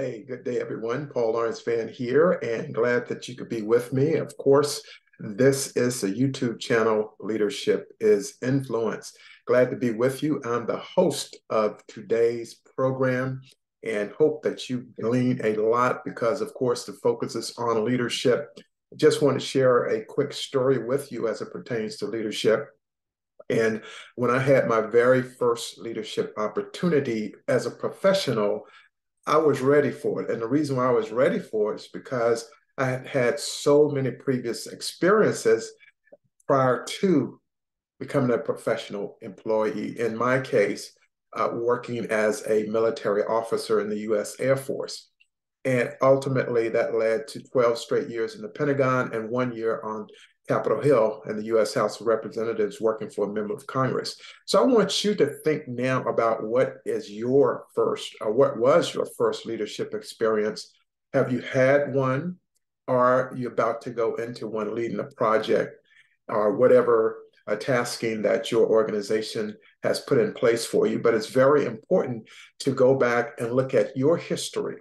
Hey, good day, everyone. Paul Lawrence Vann here, and glad that you could be with me. Of course, this is a YouTube channel, Leadership is Influence. Glad to be with you. I'm the host of today's program and hope that you glean a lot because, of course, the focus is on leadership. Just want to share a quick story with you as it pertains to leadership. And when I had my very first leadership opportunity as a professional, I was ready for it. And the reason why I was ready for it is because I had had so many previous experiences prior to becoming a professional employee. In my case, uh, working as a military officer in the US Air Force. And ultimately, that led to 12 straight years in the Pentagon and one year on Capitol Hill and the U.S. House of Representatives working for a member of Congress. So I want you to think now about what is your first, or what was your first leadership experience? Have you had one? Are you about to go into one leading a project or whatever a tasking that your organization has put in place for you? But it's very important to go back and look at your history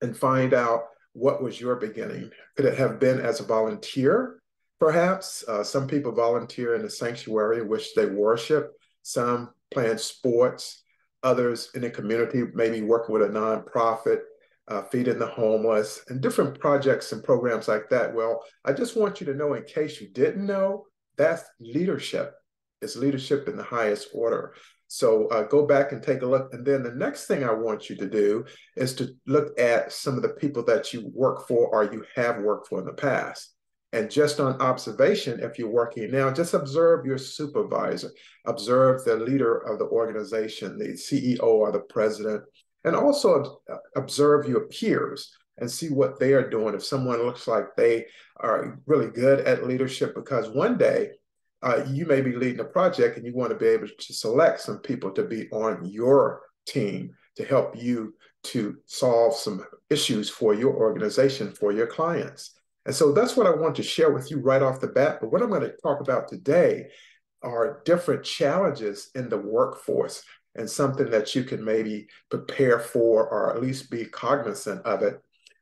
and find out what was your beginning. Could it have been as a volunteer? Perhaps. Uh, some people volunteer in the sanctuary, which they worship. Some playing sports. Others in the community, maybe working with a nonprofit, uh, feeding the homeless, and different projects and programs like that. Well, I just want you to know, in case you didn't know, that's leadership. It's leadership in the highest order. So uh, go back and take a look. And then the next thing I want you to do is to look at some of the people that you work for or you have worked for in the past. And just on observation, if you're working now, just observe your supervisor, observe the leader of the organization, the CEO or the president, and also observe your peers and see what they are doing. If someone looks like they are really good at leadership, because one day uh, you may be leading a project and you want to be able to select some people to be on your team to help you to solve some issues for your organization, for your clients. And so that's what I want to share with you right off the bat. But what I'm going to talk about today are different challenges in the workforce and something that you can maybe prepare for or at least be cognizant of it.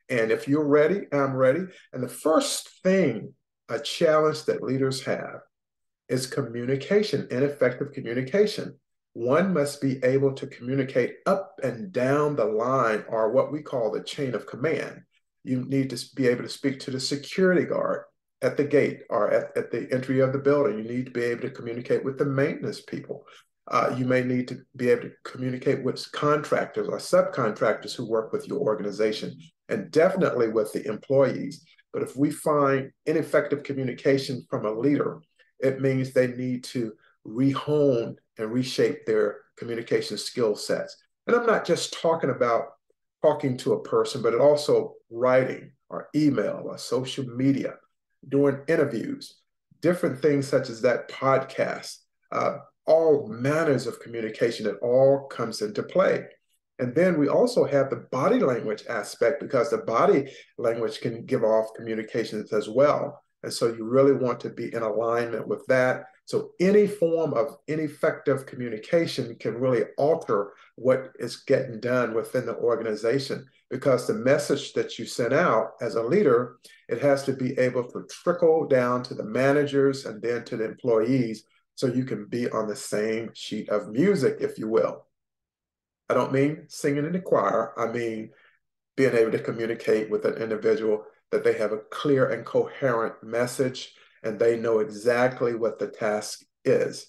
And if you're ready, I'm ready. And the first thing, a challenge that leaders have is communication, ineffective communication. One must be able to communicate up and down the line, or what we call the chain of command you need to be able to speak to the security guard at the gate or at, at the entry of the building. You need to be able to communicate with the maintenance people. Uh, you may need to be able to communicate with contractors or subcontractors who work with your organization and definitely with the employees. But if we find ineffective communication from a leader, it means they need to rehone and reshape their communication skill sets. And I'm not just talking about talking to a person, but it also writing or email or social media, doing interviews, different things such as that podcast, uh, all manners of communication that all comes into play. And then we also have the body language aspect because the body language can give off communications as well. And so you really want to be in alignment with that. So any form of ineffective communication can really alter what is getting done within the organization because the message that you send out as a leader, it has to be able to trickle down to the managers and then to the employees so you can be on the same sheet of music, if you will. I don't mean singing in the choir. I mean being able to communicate with an individual that they have a clear and coherent message and they know exactly what the task is.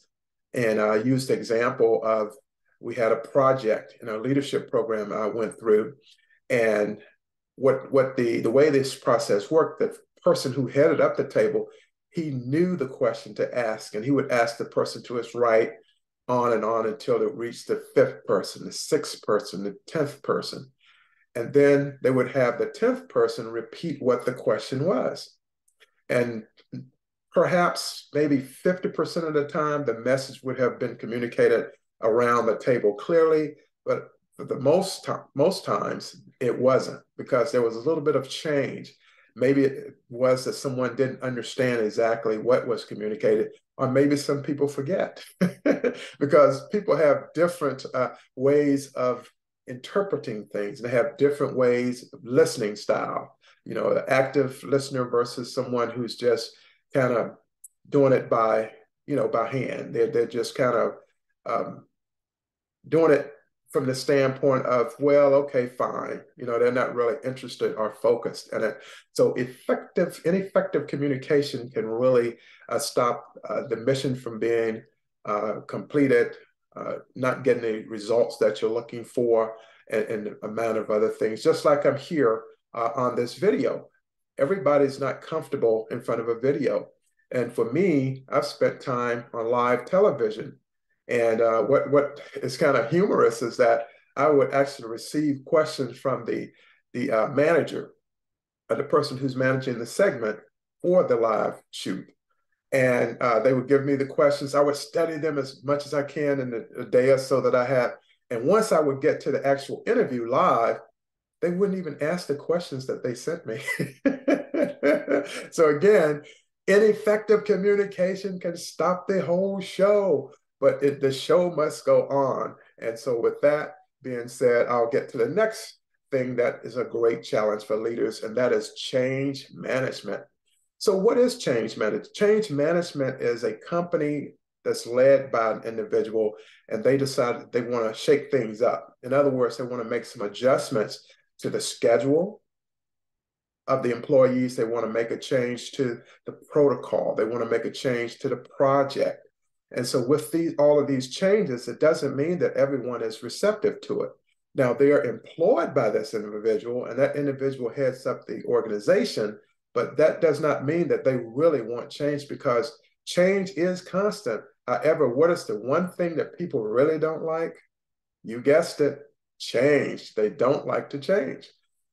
And I used the example of we had a project in our leadership program I went through, and what what the the way this process worked, the person who headed up the table, he knew the question to ask, and he would ask the person to his right on and on until it reached the fifth person, the sixth person, the tenth person. And then they would have the 10th person repeat what the question was. And perhaps maybe 50% of the time, the message would have been communicated around the table clearly, but the most, most times it wasn't because there was a little bit of change. Maybe it was that someone didn't understand exactly what was communicated, or maybe some people forget because people have different uh, ways of interpreting things. They have different ways of listening style. You know, active listener versus someone who's just kind of doing it by, you know, by hand. They're they're just kind of um, doing it from the standpoint of, well, okay, fine. You know, they're not really interested or focused in it. So effective, ineffective communication can really uh, stop uh, the mission from being uh, completed, uh, not getting the results that you're looking for, and, and a amount of other things. Just like I'm here uh, on this video. Everybody's not comfortable in front of a video. And for me, I've spent time on live television and uh, what what is kind of humorous is that I would actually receive questions from the the uh, manager, uh, the person who's managing the segment for the live shoot, and uh, they would give me the questions. I would study them as much as I can in the, the day or so that I had. And once I would get to the actual interview live, they wouldn't even ask the questions that they sent me. so again, ineffective communication can stop the whole show but it, the show must go on. And so, with that being said, I'll get to the next thing that is a great challenge for leaders, and that is change management. So, what is change management? Change management is a company that's led by an individual, and they decide they want to shake things up. In other words, they want to make some adjustments to the schedule of the employees. They want to make a change to the protocol. They want to make a change to the project. And so with these all of these changes, it doesn't mean that everyone is receptive to it. Now they are employed by this individual and that individual heads up the organization, but that does not mean that they really want change because change is constant. However, what is the one thing that people really don't like? You guessed it, change. They don't like to change.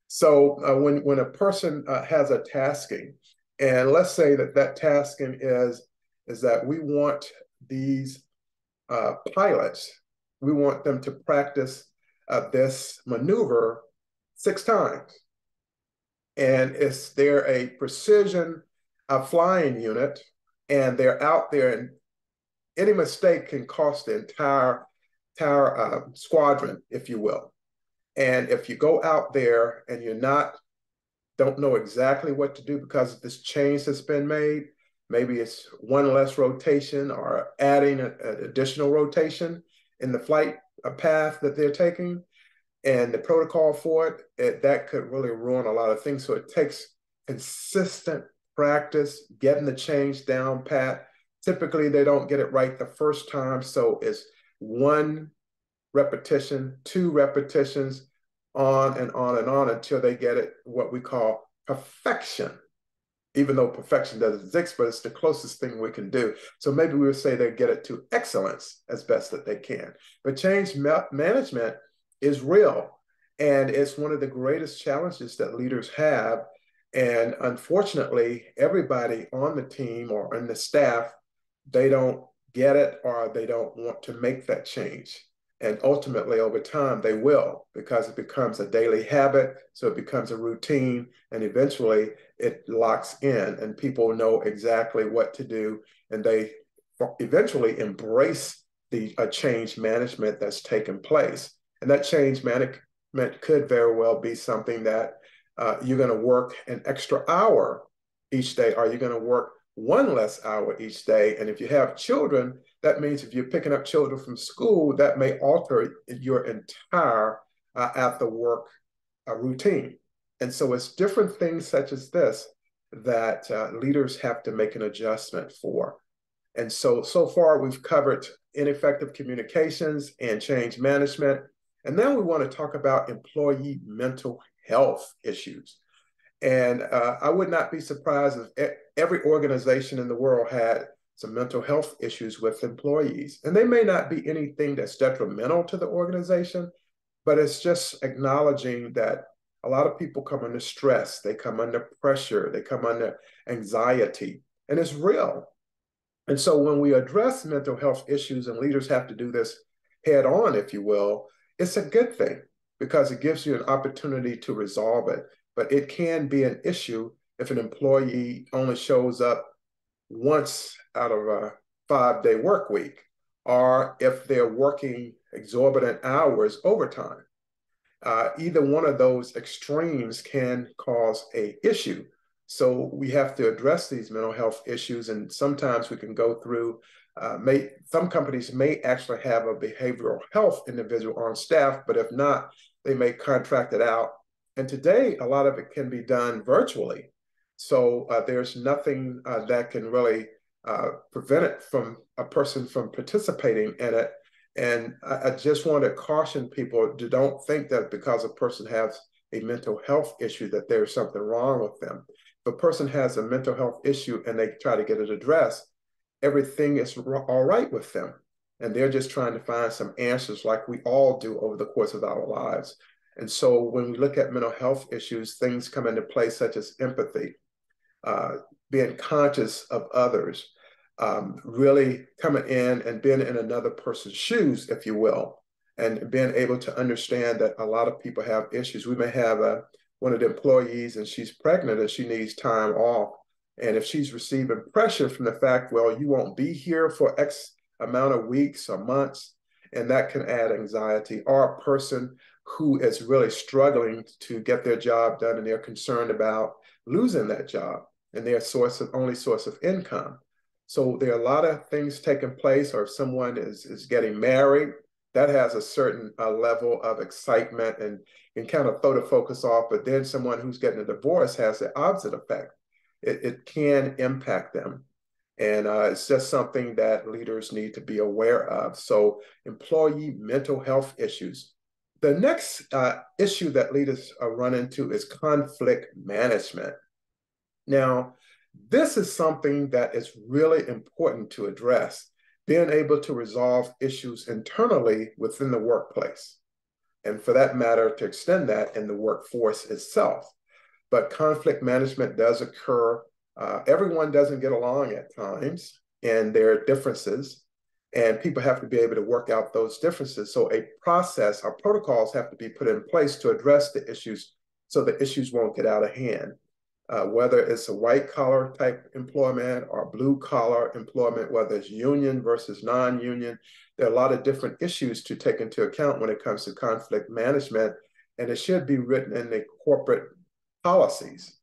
So uh, when when a person uh, has a tasking, and let's say that that tasking is is that we want these uh, pilots, we want them to practice uh, this maneuver six times. And it's they're a precision uh, flying unit, and they're out there, and any mistake can cost the entire entire uh, squadron, if you will. And if you go out there and you're not don't know exactly what to do because this change has been made, Maybe it's one less rotation or adding an additional rotation in the flight path that they're taking and the protocol for it, it, that could really ruin a lot of things. So it takes consistent practice, getting the change down pat. Typically, they don't get it right the first time. So it's one repetition, two repetitions, on and on and on until they get it what we call perfection even though perfection doesn't exist, but it's the closest thing we can do. So maybe we would say they get it to excellence as best that they can. But change ma- management is real. And it's one of the greatest challenges that leaders have. And unfortunately, everybody on the team or in the staff, they don't get it or they don't want to make that change. And ultimately, over time, they will because it becomes a daily habit. So it becomes a routine. And eventually, it locks in, and people know exactly what to do. And they eventually embrace the a change management that's taken place. And that change management could very well be something that uh, you're going to work an extra hour each day, Are you're going to work one less hour each day. And if you have children, that means if you're picking up children from school, that may alter your entire uh, after work uh, routine. And so it's different things such as this that uh, leaders have to make an adjustment for. And so, so far we've covered ineffective communications and change management. And now we want to talk about employee mental health issues. And uh, I would not be surprised if every organization in the world had some mental health issues with employees. And they may not be anything that's detrimental to the organization, but it's just acknowledging that a lot of people come under stress, they come under pressure, they come under anxiety, and it's real. And so when we address mental health issues, and leaders have to do this head on, if you will, it's a good thing because it gives you an opportunity to resolve it. But it can be an issue if an employee only shows up once out of a five day work week, or if they're working exorbitant hours overtime. uh, either one of those extremes can cause a issue. So we have to address these mental health issues, and sometimes we can go through. Uh, may some companies may actually have a behavioral health individual on staff, but if not, they may contract it out. And today, a lot of it can be done virtually. So uh, there's nothing uh, that can really uh, prevent it from a person from participating in it and I, I just want to caution people to don't think that because a person has a mental health issue that there's something wrong with them. If a person has a mental health issue and they try to get it addressed, everything is all right with them. And they're just trying to find some answers like we all do over the course of our lives. And so when we look at mental health issues, things come into play such as empathy, uh, being conscious of others, um, really coming in and being in another person's shoes, if you will, and being able to understand that a lot of people have issues. We may have a, one of the employees and she's pregnant and she needs time off. And if she's receiving pressure from the fact, well, you won't be here for X amount of weeks or months, and that can add anxiety, or a person who is really struggling to get their job done and they're concerned about losing that job and their source of only source of income. So there are a lot of things taking place, or if someone is, is getting married, that has a certain uh, level of excitement and can kind of throw the focus off. But then someone who's getting a divorce has the opposite effect. It, it can impact them. And uh, it's just something that leaders need to be aware of. So, employee mental health issues. The next uh, issue that leaders run into is conflict management. Now, this is something that is really important to address, being able to resolve issues internally within the workplace. And for that matter, to extend that in the workforce itself. But conflict management does occur. Uh, everyone doesn't get along at times, and there are differences, and people have to be able to work out those differences. So, a process or protocols have to be put in place to address the issues so the issues won't get out of hand uh, whether it's a white collar type employment or blue collar employment, whether it's union versus non union. There are a lot of different issues to take into account when it comes to conflict management, and it should be written in the corporate policies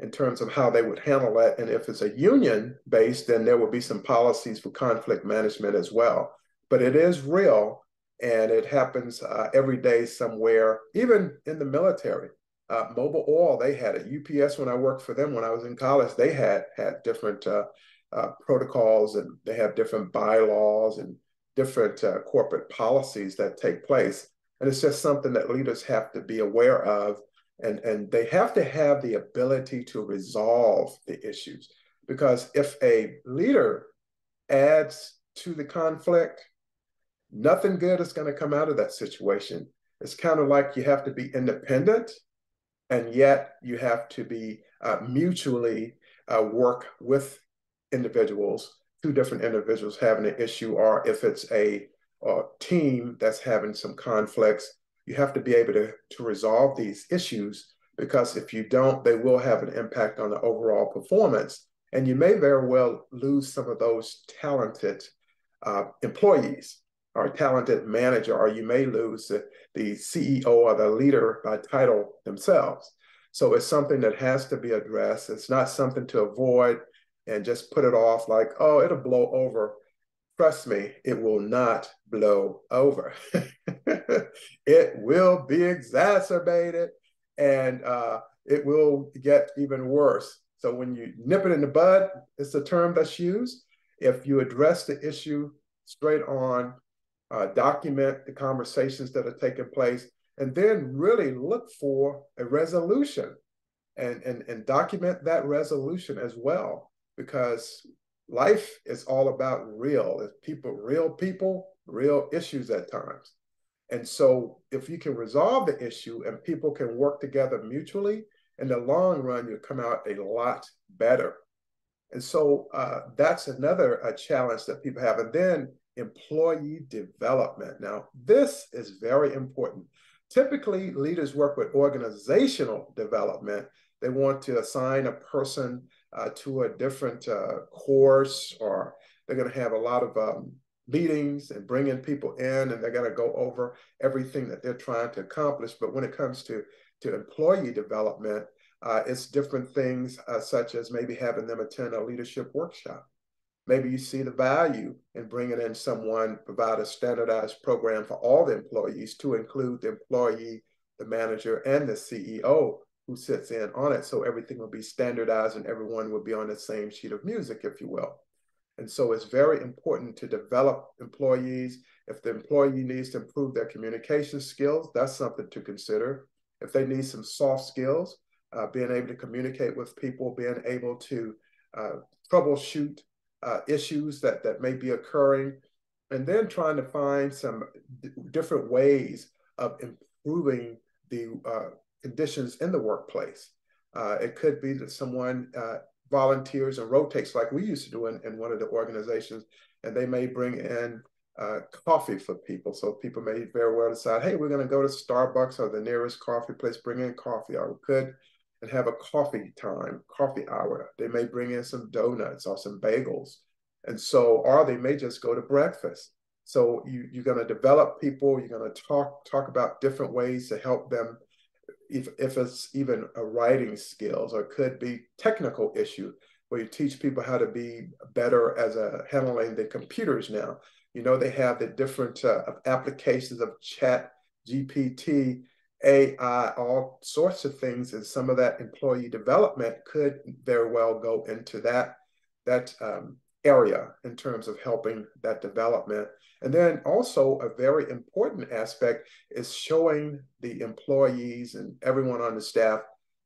in terms of how they would handle that. And if it's a union based, then there will be some policies for conflict management as well. But it is real and it happens uh, every day somewhere, even in the military uh, Mobil Oil, they had it. UPS, when I worked for them when I was in college, they had had different uh, uh, protocols and they have different bylaws and different uh, corporate policies that take place. And it's just something that leaders have to be aware of. And, and they have to have the ability to resolve the issues. Because if a leader adds to the conflict, nothing good is going to come out of that situation. It's kind of like you have to be independent and yet you have to be uh, mutually uh, work with individuals, two different individuals having an issue, or if it's a, a, team that's having some conflicts, you have to be able to, to resolve these issues because if you don't, they will have an impact on the overall performance. And you may very well lose some of those talented uh, employees or talented manager, or you may lose the, the CEO or the leader by title themselves. So it's something that has to be addressed. It's not something to avoid and just put it off like, oh, it'll blow over. Trust me, it will not blow over. it will be exacerbated and uh, it will get even worse. So when you nip it in the bud, it's a term that's used. If you address the issue straight on, uh, document the conversations that are taking place, and then really look for a resolution and, and, and document that resolution as well, because life is all about real. It's people, real people, real issues at times. And so if you can resolve the issue and people can work together mutually, in the long run, you'll come out a lot better. And so uh, that's another uh, challenge that people have. And then employee development. Now, this is very important. Typically, leaders work with organizational development. They want to assign a person uh, to a different uh, course, or they're going to have a lot of um, meetings and bringing people in and they're going to go over everything that they're trying to accomplish. But when it comes to, to employee development, uh, it's different things uh, such as maybe having them attend a leadership workshop. Maybe you see the value in bringing in someone, provide a standardized program for all the employees to include the employee, the manager, and the CEO who sits in on it. So everything will be standardized and everyone will be on the same sheet of music, if you will. And so it's very important to develop employees. If the employee needs to improve their communication skills, that's something to consider. If they need some soft skills, uh, being able to communicate with people, being able to uh, troubleshoot uh, issues that, that may be occurring, and then trying to find some different ways of improving the uh, conditions in the workplace. Uh, it could be that someone uh, volunteers and rotates like we used to do in, in one of the organizations, and they may bring in uh, coffee for people. So people may very well decide, hey, we're going to go to Starbucks or the nearest coffee place, bring in coffee, or we could and have a coffee time, coffee hour. They may bring in some donuts or some bagels. And so, or they may just go to breakfast. So you, you're going to develop people, you're going to talk, talk about different ways to help them if, if it's even a writing skills or could be technical issue where you teach people how to be better as a handling the computers now. You know, they have the different uh, applications of chat, GPT, AI, all sorts of things, and some of that employee development could very well go into that, that um, area in terms of helping that development. And then also a very important aspect is showing the employees and everyone on the staff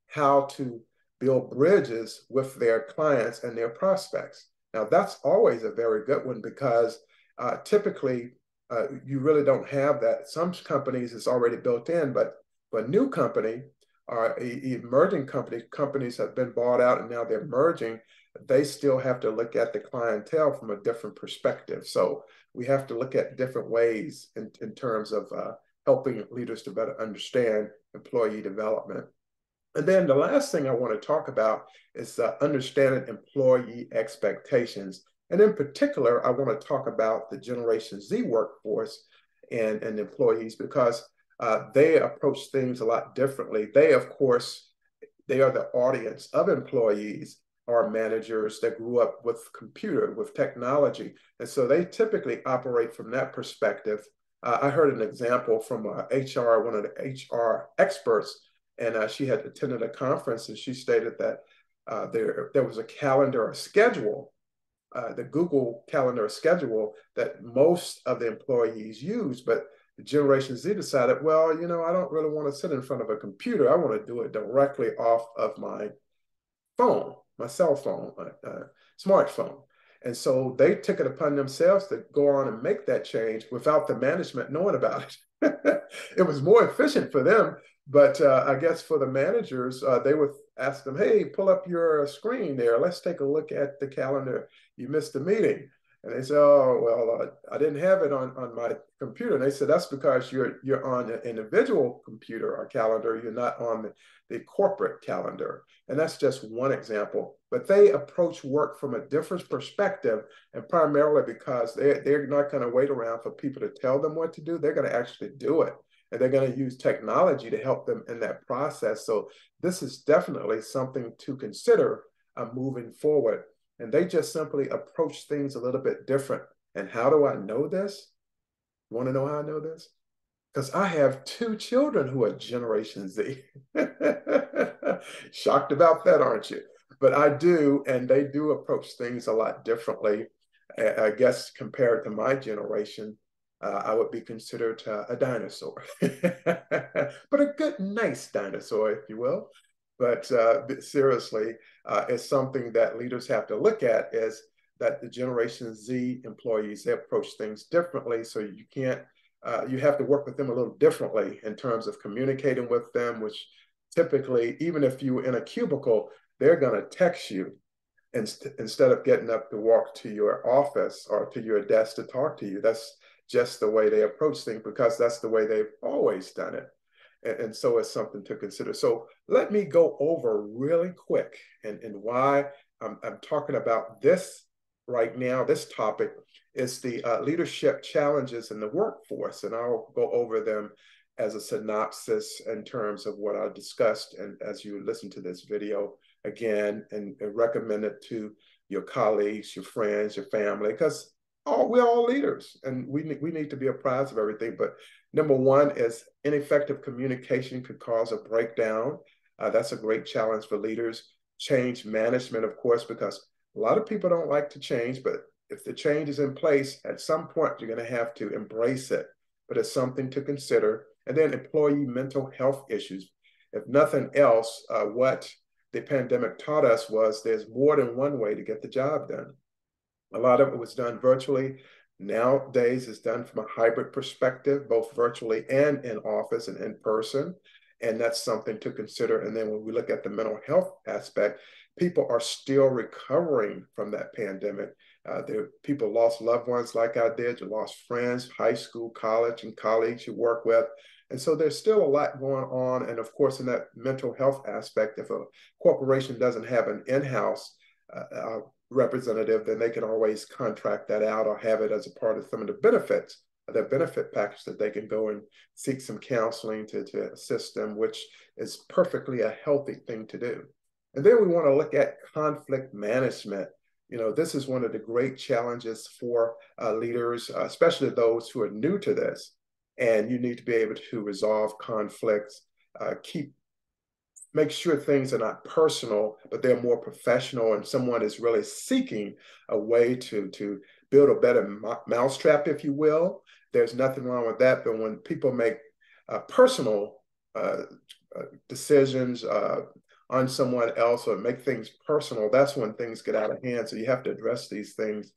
how to build bridges with their clients and their prospects. Now that's always a very good one because uh, typically uh, you really don't have that. Some companies it's already built in, but but new company or emerging company companies have been bought out and now they're merging they still have to look at the clientele from a different perspective. So we have to look at different ways in, in terms of uh, helping leaders to better understand employee development. And then the last thing I want to talk about is uh, understanding employee expectations. And in particular, I want to talk about the Generation Z workforce and, and employees because uh, they approach things a lot differently. They, of course, they are the audience of employees, are managers that grew up with computer, with technology. And so they typically operate from that perspective. Uh, I heard an example from uh, HR, one of the HR experts, and uh, she had attended a conference and she stated that uh, there, there was a calendar, a schedule, uh, the Google calendar schedule that most of the employees use, but Generation Z decided, well, you know, I don't really want to sit in front of a computer. I want to do it directly off of my phone my cell phone, uh, smartphone. And so they took it upon themselves to go on and make that change without the management knowing about it. it was more efficient for them, but uh, I guess for the managers, uh, they would ask them, "Hey, pull up your screen there. Let's take a look at the calendar. You missed the meeting." And they said, "Oh, well, uh, I didn't have it on, on my computer." And they said, "That's because you're you're on an individual computer or calendar. You're not on the, the corporate calendar." And that's just one example. But they approach work from a different perspective, and primarily because they they're not going to wait around for people to tell them what to do. They're going to actually do it, and they're going to use technology to help them in that process. So this is definitely something to consider uh, moving forward and they just simply approach things a little bit different. And how do I know this? You want to know how I know this? Because I have two children who are Generation Z. Shocked about that, aren't you? But I do, and they do approach things a lot differently. I guess compared to my generation, uh, I would be considered uh, a dinosaur, but a good, nice dinosaur, if you will. But uh, seriously, uh, it's something that leaders have to look at is that the Generation Z employees, they approach things differently. So you can't, uh, you have to work with them a little differently in terms of communicating with them, which typically, even if you're in a cubicle, they're going to text you inst instead of getting up to walk to your office or to your desk to talk to you. That's just the way they approach things because that's the way they've always done it. And, and so it's something to consider. So let me go over really quick and, and why I'm, I'm talking about this right now, this topic, is the uh, leadership challenges in the workforce. And I'll go over them as a synopsis in terms of what I discussed. And as you listen to this video again, and, and recommend it to your colleagues, your friends, your family, because all we're all leaders and we, we need to be apprised of everything. But number one is ineffective communication could cause a breakdown. Uh, that's a great challenge for leaders. Change management, of course, because a lot of people don't like to change, but if the change is in place, at some point you're going to have to embrace it. But it's something to consider. And then employee mental health issues. If nothing else, uh, what the pandemic taught us was there's more than one way to get the job done. A lot of it was done virtually. Nowadays, it's done from a hybrid perspective, both virtually and in office and in person. And that's something to consider. And then when we look at the mental health aspect, people are still recovering from that pandemic. Uh, there, people lost loved ones like I did. You lost friends, high school, college, and colleagues you work with. And so there's still a lot going on. And of course, in that mental health aspect, if a corporation doesn't have an in house uh, uh, representative, then they can always contract that out or have it as a part of some of the benefits, of their benefit package that they can go and seek some counseling to, to assist them, which is perfectly a healthy thing to do. And then we want to look at conflict management. You know, this is one of the great challenges for uh, leaders, uh, especially those who are new to this. And you need to be able to resolve conflicts, uh, keep make sure things are not personal, but they're more professional, and someone is really seeking a way to to build a better mousetrap, if you will. There's nothing wrong with that, but when people make uh, personal uh, uh decisions uh, on someone else or make things personal, that's when things get out of hand. So you have to address these things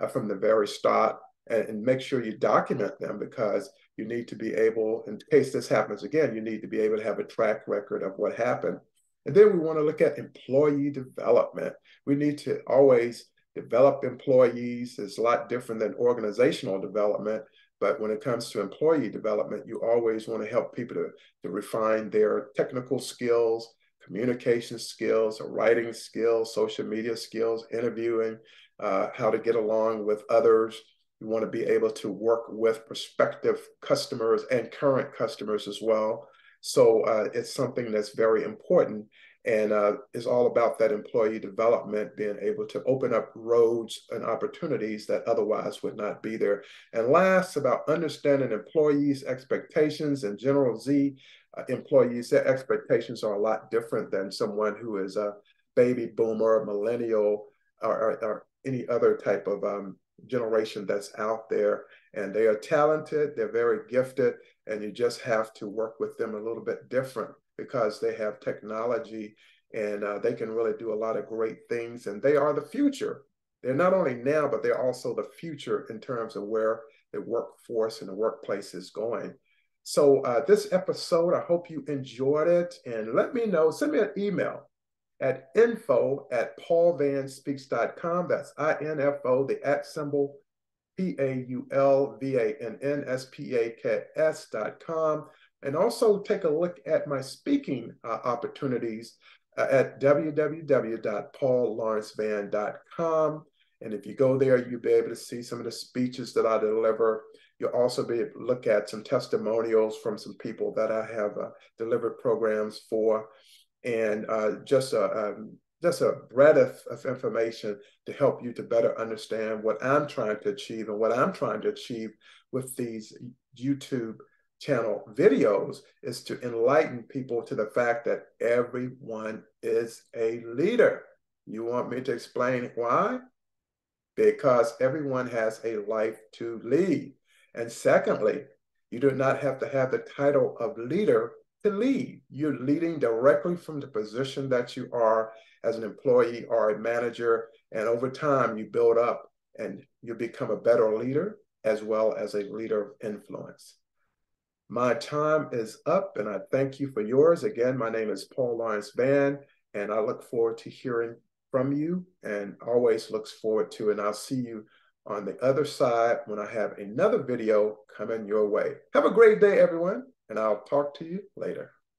uh, from the very start and, and make sure you document them because you need to be able, in case this happens again, you need to be able to have a track record of what happened. And then we want to look at employee development. We need to always develop employees. It's a lot different than organizational development. But when it comes to employee development, you always want to help people to, to refine their technical skills, communication skills, writing skills, social media skills, interviewing, uh, how to get along with others, we want to be able to work with prospective customers and current customers as well. So uh, it's something that's very important and uh, is all about that employee development, being able to open up roads and opportunities that otherwise would not be there. And last, about understanding employees' expectations. and general, Z uh, employees, their expectations are a lot different than someone who is a baby boomer, millennial, or, or, or any other type of um, generation that's out there and they are talented they're very gifted and you just have to work with them a little bit different because they have technology and uh, they can really do a lot of great things and they are the future. They're not only now but they're also the future in terms of where the workforce and the workplace is going. So uh, this episode i hope you enjoyed it and let me know send me an email at info at paulvannspeaks.com. That's I-N-F-O, the at symbol, P-A-U-L-V-A-N-N-S-P-A-K-S dot com. And also take a look at my speaking uh, opportunities uh, at www.paullawrencevann.com. And if you go there, you'll be able to see some of the speeches that I deliver. You'll also be able to look at some testimonials from some people that I have uh, delivered programs for and uh, just a um, just a breadth of information to help you to better understand what I'm trying to achieve and what I'm trying to achieve with these YouTube channel videos is to enlighten people to the fact that everyone is a leader. You want me to explain why? Because everyone has a life to lead. And secondly, you do not have to have the title of leader to lead. You're leading directly from the position that you are as an employee or a manager. And over time, you build up and you become a better leader as well as a leader of influence. My time is up and I thank you for yours. Again, my name is Paul Lawrence Vann, and I look forward to hearing from you and always looks forward to, and I'll see you on the other side when I have another video coming your way. Have a great day, everyone and I'll talk to you later.